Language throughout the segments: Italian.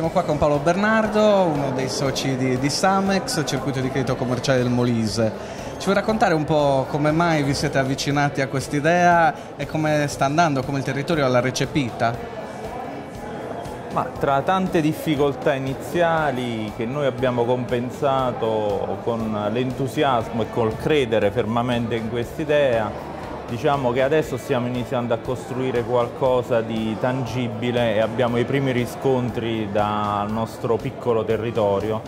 Siamo qua con Paolo Bernardo, uno dei soci di, di Samex, circuito di credito commerciale del Molise. Ci vuoi raccontare un po' come mai vi siete avvicinati a quest'idea e come sta andando, come il territorio l'ha recepita? Ma tra tante difficoltà iniziali che noi abbiamo compensato con l'entusiasmo e col credere fermamente in quest'idea, Diciamo che adesso stiamo iniziando a costruire qualcosa di tangibile e abbiamo i primi riscontri dal nostro piccolo territorio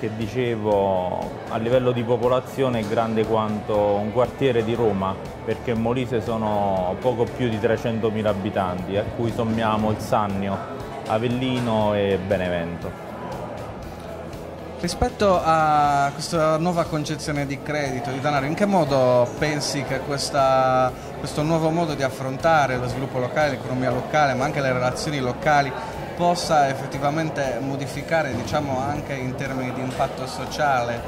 che dicevo a livello di popolazione è grande quanto un quartiere di Roma perché in Molise sono poco più di 300.000 abitanti a cui sommiamo il Sannio, Avellino e Benevento. Rispetto a questa nuova concezione di credito, di denaro, in che modo pensi che questa, questo nuovo modo di affrontare lo sviluppo locale, l'economia locale, ma anche le relazioni locali, possa effettivamente modificare, diciamo, anche in termini di impatto sociale,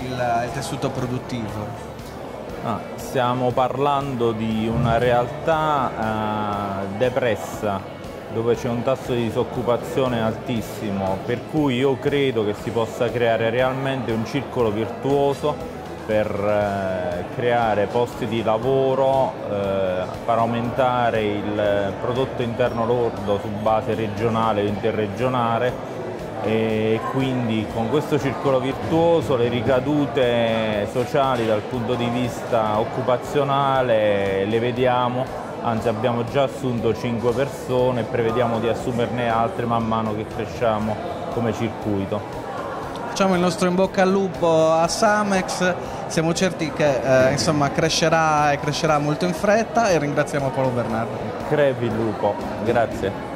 il, il tessuto produttivo? Ah, stiamo parlando di una realtà eh, depressa dove c'è un tasso di disoccupazione altissimo, per cui io credo che si possa creare realmente un circolo virtuoso per eh, creare posti di lavoro, eh, far aumentare il prodotto interno lordo su base regionale o interregionale e quindi con questo circolo virtuoso le ricadute sociali dal punto di vista occupazionale le vediamo anzi abbiamo già assunto 5 persone e prevediamo di assumerne altre man mano che cresciamo come circuito. Facciamo il nostro in bocca al lupo a Samex, siamo certi che eh, insomma, crescerà e crescerà molto in fretta e ringraziamo Paolo Bernardo. Crepi il lupo, grazie.